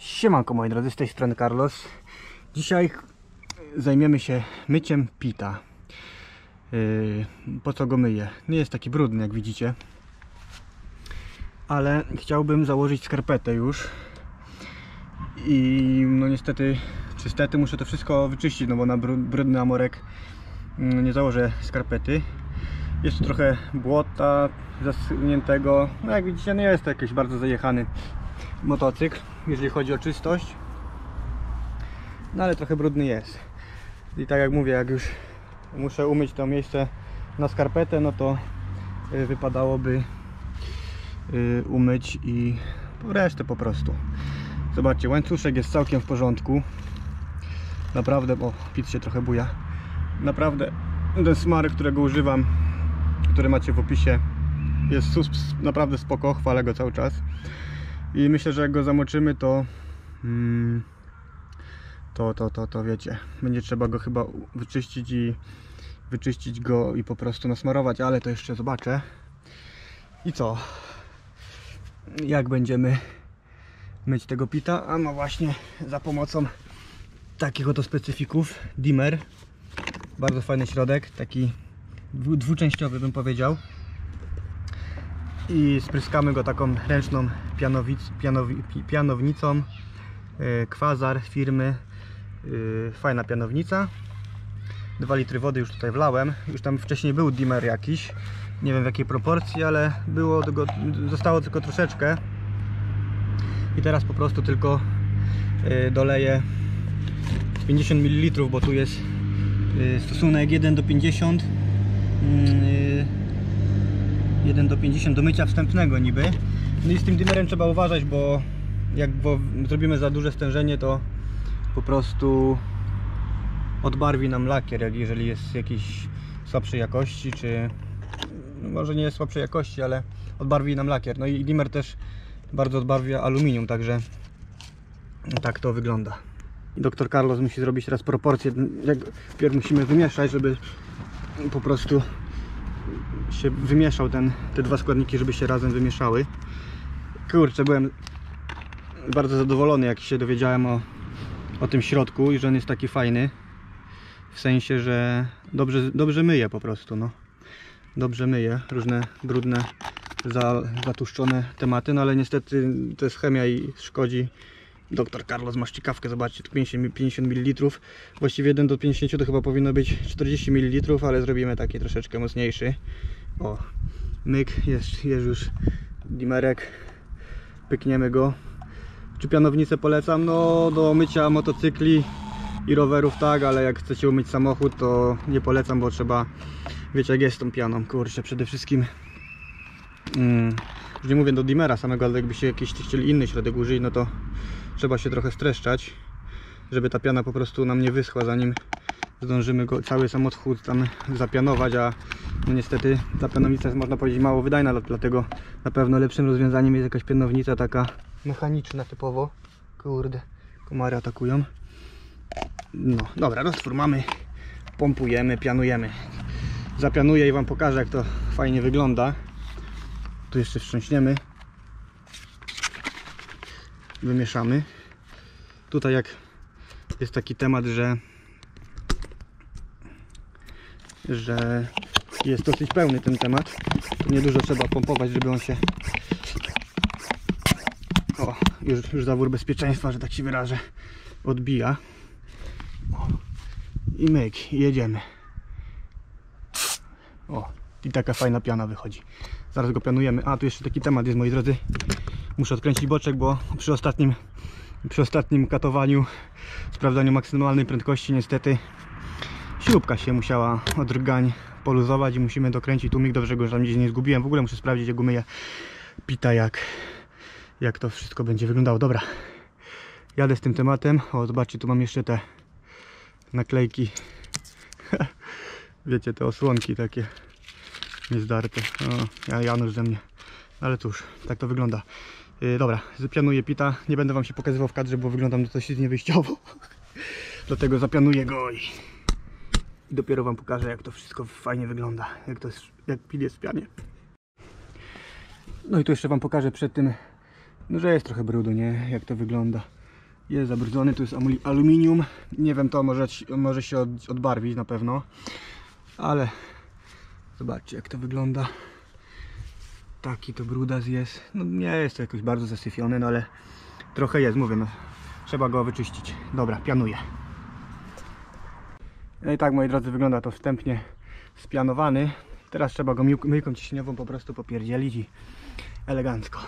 Siemanko moi drodzy, z tej strony Carlos. Dzisiaj zajmiemy się myciem pita. Yy, po co go myję? Nie jest taki brudny jak widzicie. Ale chciałbym założyć skarpetę już. I no niestety, czy stety muszę to wszystko wyczyścić, no bo na bru- brudny amorek mm, nie założę skarpety. Jest trochę błota zasuniętego. No jak widzicie, nie jest to jakiś bardzo zajechany motocykl, jeżeli chodzi o czystość. No ale trochę brudny jest. I tak jak mówię, jak już muszę umyć to miejsce na skarpetę, no to y, wypadałoby y, umyć i resztę po prostu. Zobaczcie, łańcuszek jest całkiem w porządku. Naprawdę, o, pit się trochę buja. Naprawdę ten smar, którego używam, który macie w opisie, jest naprawdę spoko, chwalę go cały czas. I myślę, że jak go zamoczymy, to mm, to, to, to, to wiecie, będzie trzeba go chyba wyczyścić i wyczyścić go i po prostu nasmarować, ale to jeszcze zobaczę. I co? Jak będziemy myć tego pita? A no właśnie za pomocą takich oto specyfików dimmer. Bardzo fajny środek, taki dwu- dwuczęściowy bym powiedział i spryskamy go taką ręczną pianowi, pi- pianownicą yy, Kwazar firmy yy, fajna pianownica. 2 litry wody już tutaj wlałem. Już tam wcześniej był dimmer jakiś. Nie wiem w jakiej proporcji, ale było tego, zostało tylko troszeczkę. I teraz po prostu tylko yy, doleję 50 ml, bo tu jest stosunek 1 do 50 yy, 1 do 50 do mycia wstępnego niby. No i z tym dimmerem trzeba uważać, bo jak zrobimy za duże stężenie, to po prostu odbarwi nam lakier, jeżeli jest jakiś słabszej jakości, czy no może nie jest słabszej jakości, ale odbarwi nam lakier. No i dimmer też bardzo odbarwia aluminium, także tak to wygląda. Doktor Carlos musi zrobić teraz proporcje, jak pierw musimy wymieszać, żeby po prostu się wymieszał ten, te dwa składniki, żeby się razem wymieszały. Kurczę, byłem bardzo zadowolony, jak się dowiedziałem o, o tym środku i że on jest taki fajny. W sensie, że dobrze, dobrze myje po prostu, no. Dobrze myje różne brudne, za, zatuszczone tematy, no ale niestety to jest chemia i szkodzi. Doktor Carlos ma ścikawkę, zobaczcie, tu 50, 50 ml. Właściwie 1 do 50 to chyba powinno być 40 ml, ale zrobimy taki troszeczkę mocniejszy. O, myk, jest, jest już dimerek. Pykniemy go. Czy pianownicę polecam? No, do mycia motocykli i rowerów tak, ale jak chcecie umyć samochód, to nie polecam, bo trzeba, wiecie jak jest tą pianą, kurczę, przede wszystkim mm, już nie mówię do dimera samego, ale jakbyście jakiś chcieli inny środek użyć, no to trzeba się trochę streszczać, żeby ta piana po prostu nam nie wyschła, zanim zdążymy go cały samochód tam zapianować, a no niestety ta pianownica jest można powiedzieć mało wydajna, dla- dlatego na pewno lepszym rozwiązaniem jest jakaś pianownica taka mechaniczna typowo. Kurde, komary atakują. No, dobra, roztwór mamy, pompujemy, pianujemy. Zapianuję i Wam pokażę jak to fajnie wygląda. Tu jeszcze wstrząśniemy. Wymieszamy. Tutaj jak jest taki temat, że że jest dosyć pełny ten temat. Tu niedużo trzeba pompować, żeby on się o, już, już zawór bezpieczeństwa, że tak się wyrażę, odbija. I myk, jedziemy. O, i taka fajna piana wychodzi. Zaraz go pianujemy. A, tu jeszcze taki temat jest, moi drodzy. Muszę odkręcić boczek, bo przy ostatnim, przy ostatnim katowaniu, sprawdzaniu maksymalnej prędkości, niestety śrubka się musiała od rgań poluzować i musimy dokręcić tłumik. Dobrze go że tam gdzieś nie zgubiłem. W ogóle muszę sprawdzić, jak umyję pita, jak, jak to wszystko będzie wyglądało. Dobra, jadę z tym tematem. O, zobaczcie, tu mam jeszcze te naklejki. Wiecie, te osłonki takie niezdarte. O, ja- Janusz ze mnie. Ale cóż, tak to wygląda. Yy, dobra, zapianuję pita. Nie będę wam się pokazywał w kadrze, bo wyglądam dosyć niewyjściowo. Dlatego zapianuję go i, i dopiero wam pokażę, jak to wszystko fajnie wygląda. Jak to jest, jak pit jest w pianie. No i tu jeszcze wam pokażę przed tym, no, że jest trochę brudu, nie? Jak to wygląda. Jest zabrudzony, tu jest aluminium. Nie wiem, to może, może się od, odbarwić na pewno. Ale zobaczcie jak to wygląda. Taki to brudas jest. No nie jest to jakoś bardzo zasyfiony, no ale trochę jest, mówię, no. Trzeba go wyczyścić. Dobra, pianuję. No i tak moi drodzy wygląda to wstępnie spianowany. Teraz trzeba go myjką ciśnieniową po prostu popierdzielić i elegancko.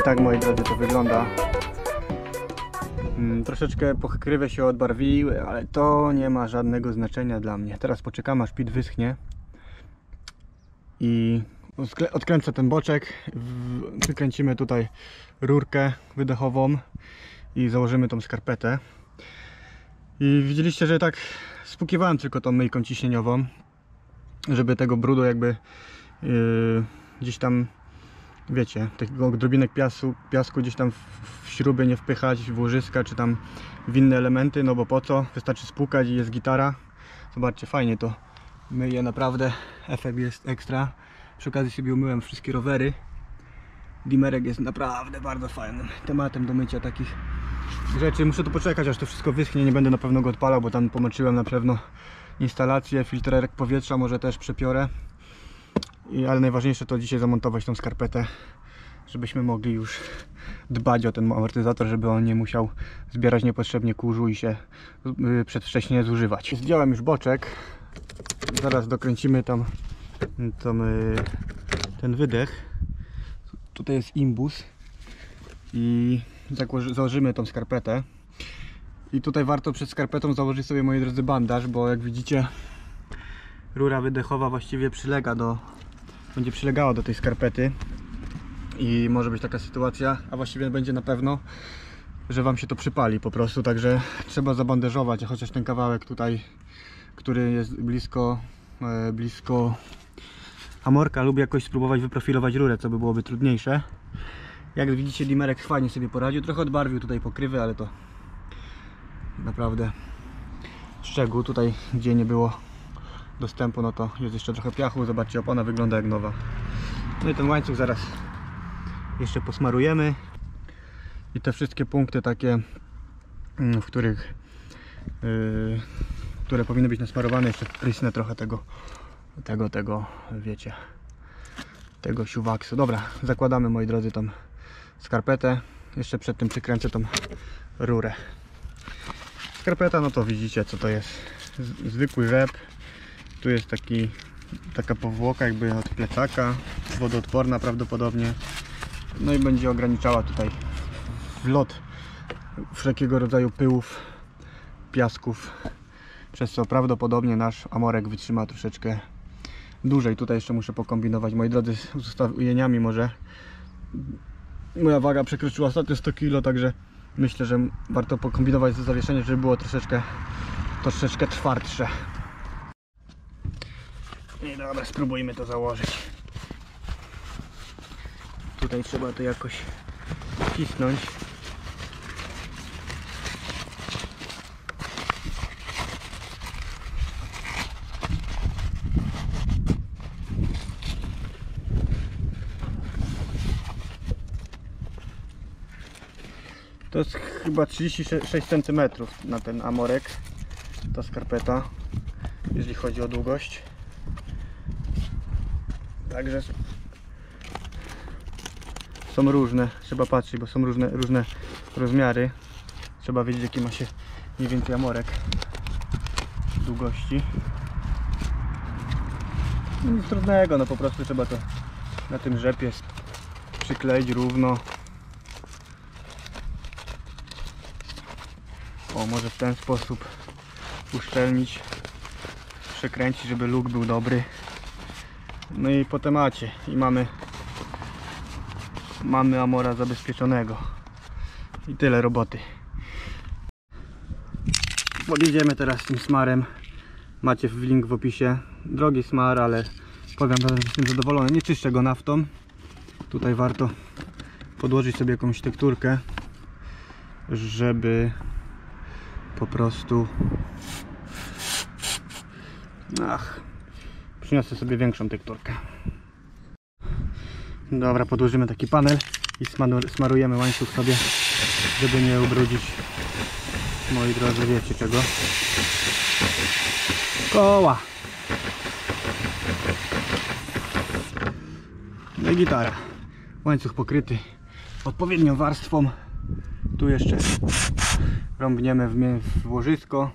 I tak moi drodzy to wygląda. Mm, Troszeczkę pokrywy się odbarwiły, ale to nie ma żadnego znaczenia dla mnie. Teraz poczekam aż pit wyschnie. I odkręcę ten boczek. w- Przykręcimy tutaj rurkę wydechową i założymy tą skarpetę. I widzieliście, że tak spukiwałem tylko tą myjką ciśnieniową, żeby tego brudu jakby yy, gdzieś tam wiecie, takiego odrobinek piasku, piasku gdzieś tam w, w śruby nie wpychać, w łożyska czy tam w inne elementy, no bo po co? Wystarczy spłukać i jest gitara. Zobaczcie, fajnie to myje, naprawdę. Efekt jest ekstra. Przy okazji sobie umyłem wszystkie rowery. Dimerek jest naprawdę bardzo fajnym tematem do mycia takich rzeczy. Muszę tu poczekać, aż to wszystko wyschnie. Nie będę na pewno go odpalał, bo tam pomoczyłem na pewno instalację, filtrerek powietrza może też przepiorę. Ale najważniejsze to dzisiaj zamontować tą skarpetę, żebyśmy mogli już dbać o ten amortyzator, żeby on nie musiał zbierać niepotrzebnie kurzu i się y, przedwcześnie zużywać. Zdjąłem już boczek, zaraz dokręcimy tam, tam y, ten wydech. Tutaj jest imbus i założymy tą skarpetę. I tutaj warto przed skarpetą założyć sobie, moi drodzy, bandaż, bo jak widzicie rura wydechowa właściwie przylega do, będzie przylegała do tej skarpety i może być taka sytuacja, a właściwie będzie na pewno, że Wam się to przypali po prostu, także trzeba zabandażować, chociaż ten kawałek tutaj, który jest blisko, e, blisko amorka, lubię jakoś spróbować wyprofilować rurę, co by byłoby trudniejsze. Jak widzicie Dimerek fajnie sobie poradził, trochę odbarwił tutaj pokrywy, ale to naprawdę szczegół tutaj, gdzie nie było dostępu, no to jest jeszcze trochę piachu. Zobaczcie, opona wygląda jak nowa. No i ten łańcuch zaraz jeszcze posmarujemy. I te wszystkie punkty takie, mm, w których yy, które powinny być nasmarowane, jeszcze prysnę trochę tego, tego, tego, wiecie, tego siuwaksu. Dobra, zakładamy moi drodzy tą skarpetę. Jeszcze przed tym przykręcę tą rurę. Skarpeta, no to widzicie co to jest. Zwykły rzep. Tu jest taki, taka powłoka jakby od plecaka, wodoodporna prawdopodobnie. No i będzie ograniczała tutaj wlot wszelkiego rodzaju pyłów, piasków, przez co prawdopodobnie nasz amorek wytrzyma troszeczkę dłużej. Tutaj jeszcze muszę pokombinować, moi drodzy, z ustawieniami może. Moja waga przekroczyła ostatnio 100 kg, także myślę, że warto pokombinować ze zawieszeniem, żeby było troszeczkę, troszeczkę twardsze. I dobra, spróbujmy to założyć. Tutaj trzeba to jakoś wcisnąć. To jest chyba 36 cm na ten amorek, ta skarpeta, jeżeli chodzi o długość. Także są różne, trzeba patrzeć, bo są różne, różne rozmiary. Trzeba wiedzieć jaki ma się mniej więcej amorek długości. No nic trudnego, no po prostu trzeba to na tym rzepie przykleić równo. O, może w ten sposób uszczelnić, przekręcić, żeby luk był dobry. No i po temacie. I mamy mamy Amora zabezpieczonego. I tyle roboty. Podjedziemy teraz tym smarem. Macie link w opisie. Drogi smar, ale powiem że jestem zadowolony. Nie czyszczę go naftą. Tutaj warto podłożyć sobie jakąś tekturkę żeby po prostu ach przyniosę sobie większą tekturkę Dobra, podłożymy taki panel i smarujemy łańcuch sobie, żeby nie ubrudzić, moi drodzy, wiecie czego. Koła. No i gitara. Łańcuch pokryty odpowiednią warstwą. Tu jeszcze rąbniemy w, w łożysko.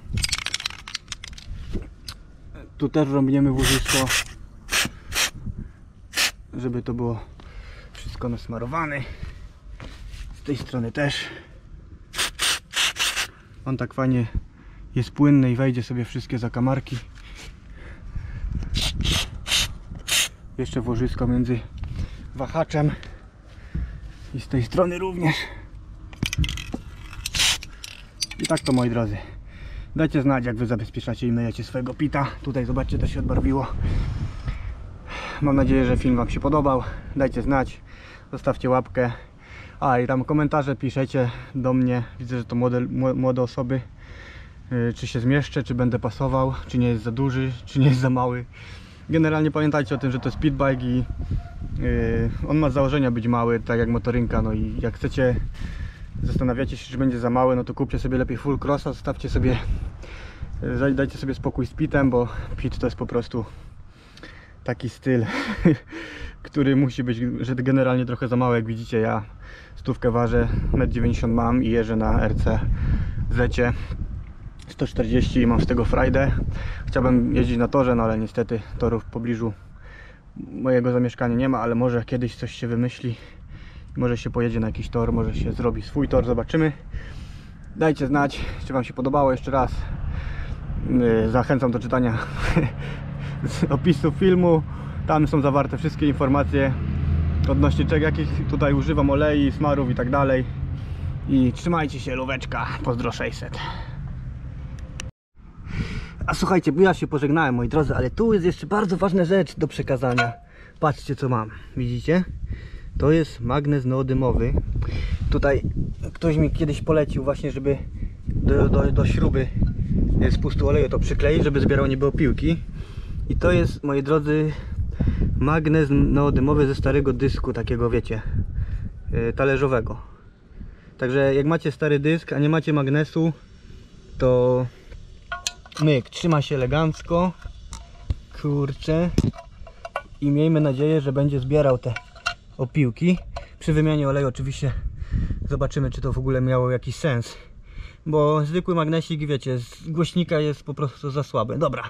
Tu też rąbniemy w łożysko, żeby to było wszystko nasmarowany z tej strony też. On tak fajnie jest płynny i wejdzie sobie wszystkie zakamarki. Jeszcze włożysko między wahaczem i z tej strony również. I tak to moi drodzy dajcie znać jak wy zabezpieczacie i myjecie swojego pita tutaj zobaczcie to się odbarwiło mam nadzieję, że film wam się podobał dajcie znać zostawcie łapkę. A i tam komentarze piszecie do mnie. Widzę, że to młode, młode osoby. Yy, czy się zmieszczę, czy będę pasował, czy nie jest za duży, czy nie jest za mały. Generalnie pamiętajcie o tym, że to jest speedbike i yy, on ma z założenia być mały, tak jak motorynka. No i jak chcecie, zastanawiacie się, czy będzie za mały, no to kupcie sobie lepiej full crossa, zostawcie sobie, yy, dajcie sobie spokój z pitem, bo pit to jest po prostu taki styl który musi być, że generalnie trochę za mały, jak widzicie ja stówkę ważę, 1,90 m mam i jeżdżę na RC Zecie 140 i mam z tego frajdę. Chciałbym jeździć na torze, no ale niestety torów w pobliżu mojego zamieszkania nie ma, ale może kiedyś coś się wymyśli może się pojedzie na jakiś tor, może się zrobi swój tor, zobaczymy dajcie znać, czy wam się podobało jeszcze raz yy, zachęcam do czytania opisu filmu tam są zawarte wszystkie informacje odnośnie czego, jakich tutaj używam olei, smarów i tak dalej. I trzymajcie się, lóweczka. Pozdro 600. A słuchajcie, ja się pożegnałem, moi drodzy, ale tu jest jeszcze bardzo ważna rzecz do przekazania. Patrzcie, co mam. Widzicie? To jest magnes neodymowy. Tutaj ktoś mi kiedyś polecił właśnie, żeby do, do, do śruby spustu oleju to przykleić, żeby zbierał niby opiłki. I to jest, moi drodzy, magnes neodymowy ze starego dysku takiego wiecie yy, talerzowego także jak macie stary dysk a nie macie magnesu to myk trzyma się elegancko kurczę i miejmy nadzieję, że będzie zbierał te opiłki przy wymianie oleju oczywiście zobaczymy czy to w ogóle miało jakiś sens bo zwykły magnesik wiecie z głośnika jest po prostu za słaby dobra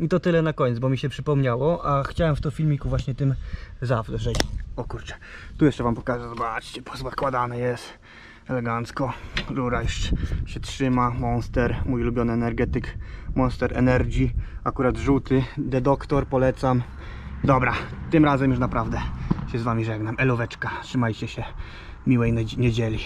i to tyle na koniec, bo mi się przypomniało, a chciałem w to filmiku właśnie tym zawrzeć. O kurczę, tu jeszcze wam pokażę, zobaczcie, pozakładane jest elegancko. Rura już się trzyma, Monster, mój ulubiony energetyk Monster Energy, akurat żółty, The Doctor, polecam. Dobra, tym razem już naprawdę się z wami żegnam. Eloweczka, trzymajcie się, miłej niedzieli.